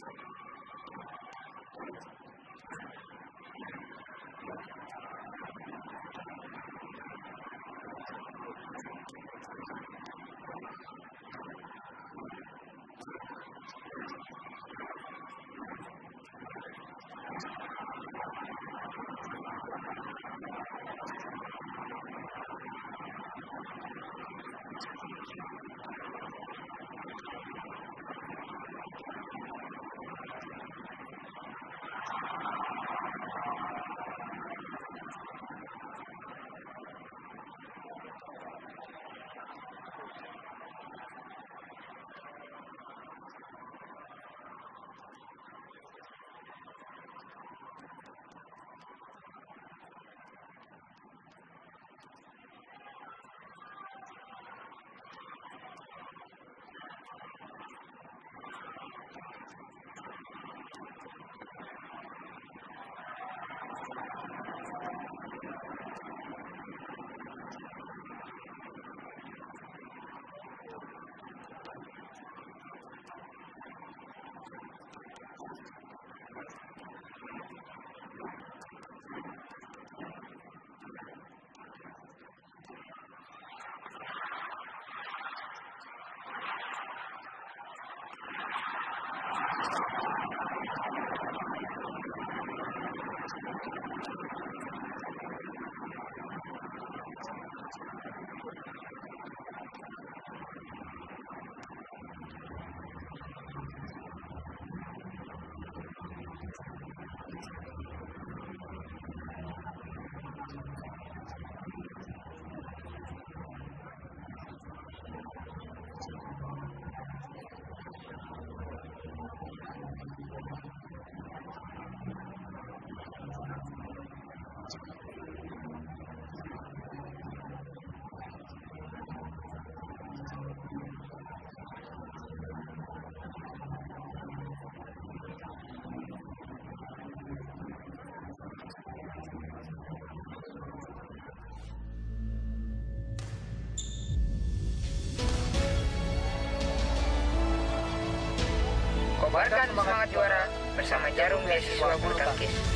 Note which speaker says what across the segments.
Speaker 1: Thank you. Tebarkan semangat juara bersama Jarum Beasiswa Bulu Tangkis.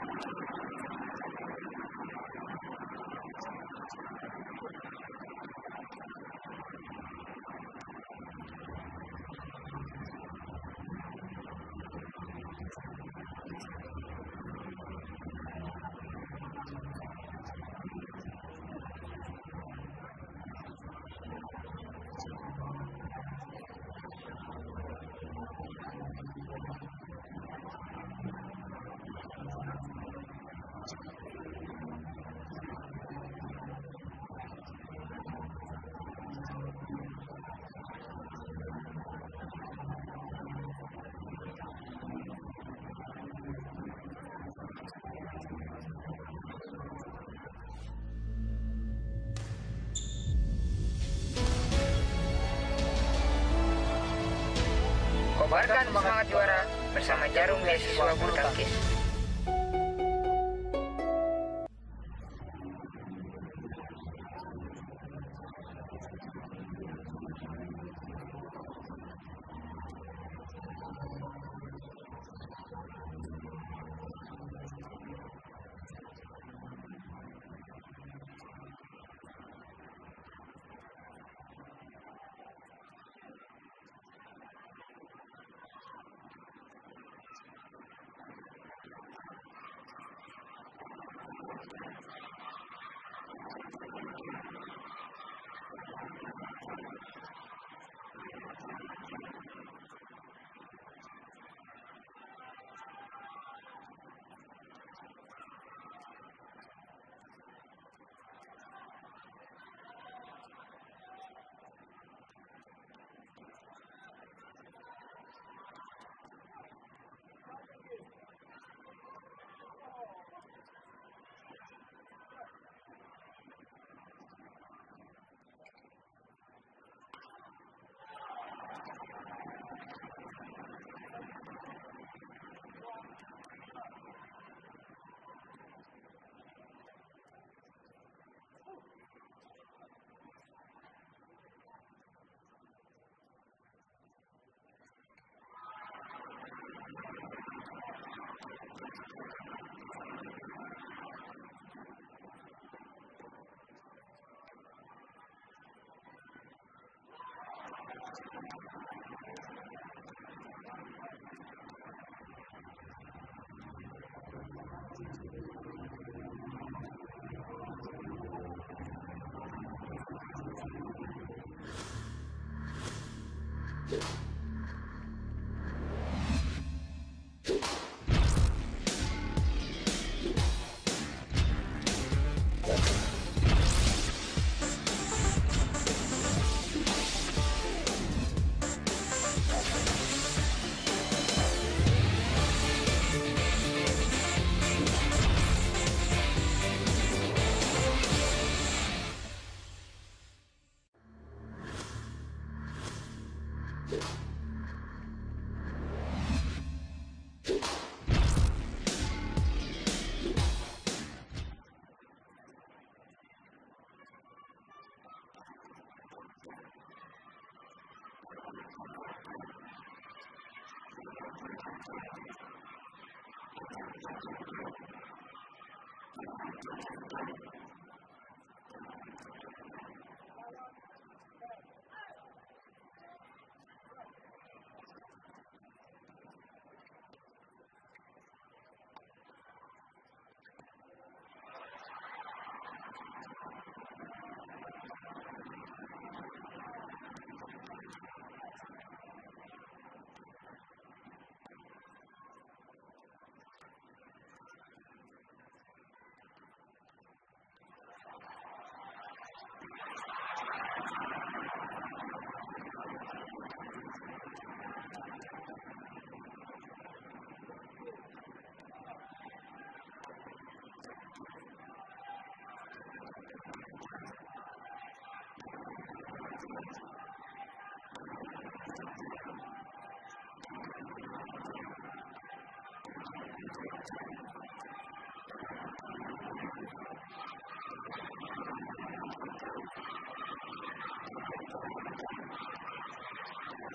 Speaker 1: Kobarkan semangat juara bersama Jarum Beasiswa Bulu Tangkis.